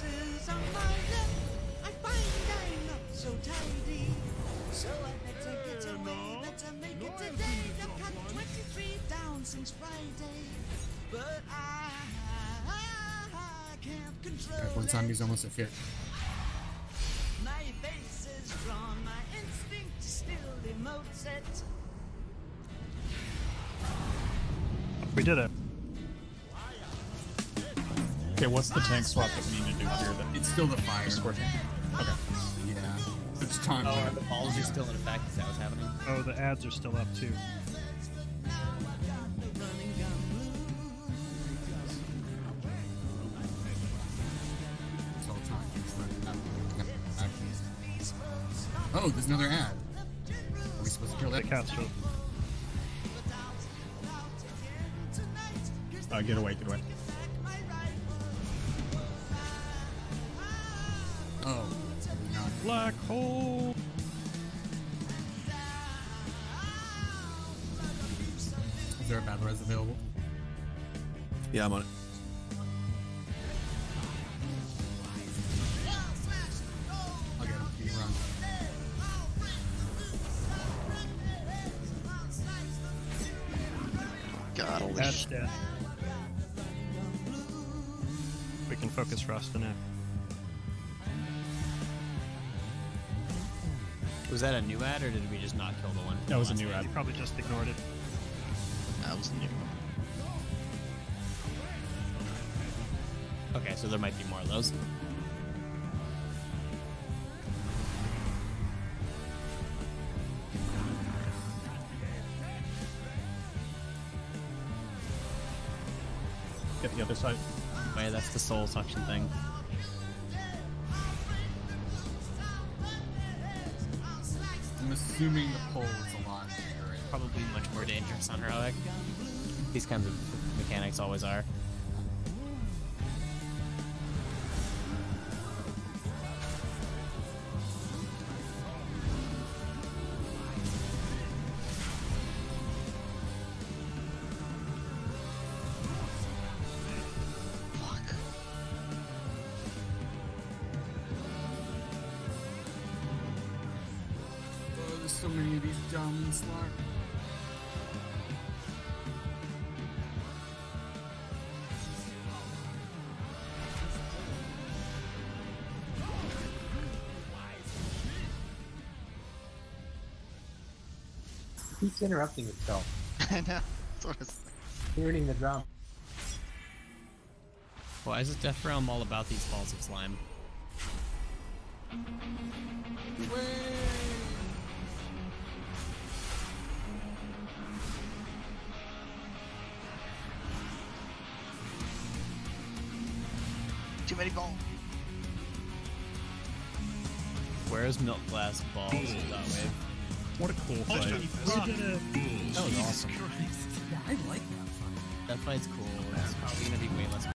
faces on my lap. I find I'm not so tidy. So I better get away, better make it today. I've cut 23 down since Friday. But I, I can't control Alright, one it. zombie's almost at fit. My face is drawn, my instinct still emotes it. We did it. Okay, what's the tank swap that we need to do here then? It's still the fire. Scorching. Okay. Yeah. It's time. Oh, are the balls are still in effect? Is that what's happening? Oh, the ads are still up too. It's all time. It's like- Oh, there's another ad. Are we supposed to kill The that? cat's still. Uh, get away, get away. Black hole. Is there a battle res available? Yeah, I'm on it. I'll get him. You can run. God, holy Ad's shit. dead. We can focus Rust in Was that a new ad, or did we just not kill the one? That was a new ad. You probably just ignored it. That was a new. One. Okay, so there might be more of those. Get the other side. Wait, that's the soul suction thing. I'm assuming the pole is a lot. Probably much more dangerous on heroic. These kinds of mechanics always are. There's so many of these dumb slot. keeps interrupting itself, I know. That's what I ruining the drum. Why is this Death Realm all about these balls of slime? Too many balls. Where's Milk Glass Balls? That wave. What a cool fight. That was awesome. Yeah, I like that fight. That fight's cool. It's probably gonna be way less